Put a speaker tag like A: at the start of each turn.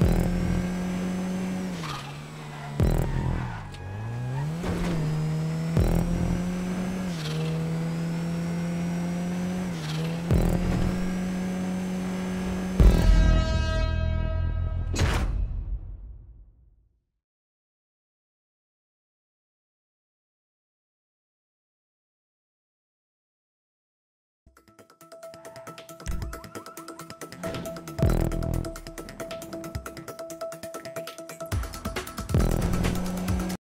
A: Bye.